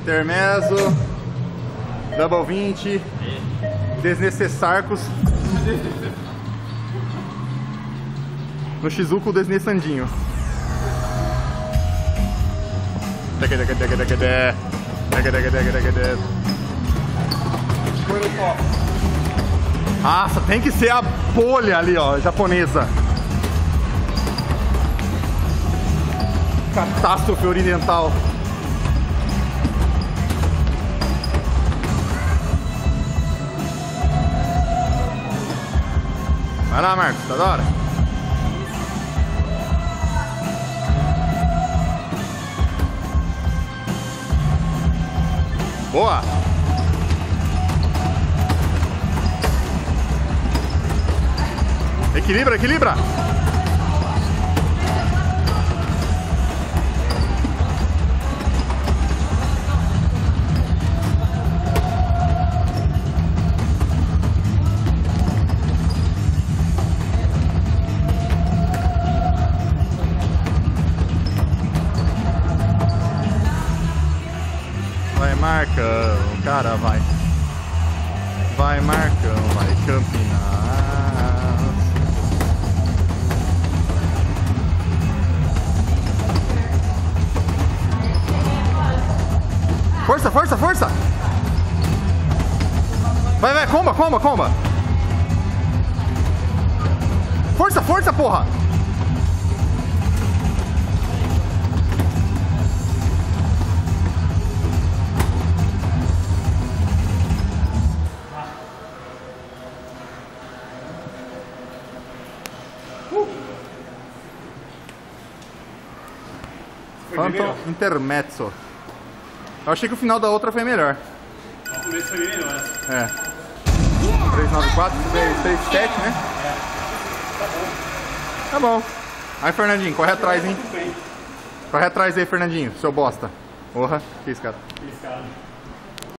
Intermezzo. Double 20. Desnecessarcos. No no copo. Nossa, tem que ser a bolha ali, ó, japonesa. Catástrofe oriental. Vai lá, Marcos, tá da hora? Boa! Equilibra, equilibra! Marcão, cara, vai. Vai Marcão, vai Campinas. Força, força, força! Vai, vai, comba, comba, comba! Força, força, porra! Foi Phantom. Intermezzo. Eu achei que o final da outra foi melhor. O começo foi melhor. É. 394, 337, né? Tá bom. Aí, Fernandinho, corre atrás, hein? Corre atrás aí, Fernandinho, seu bosta. Porra, que cara? Esse cara.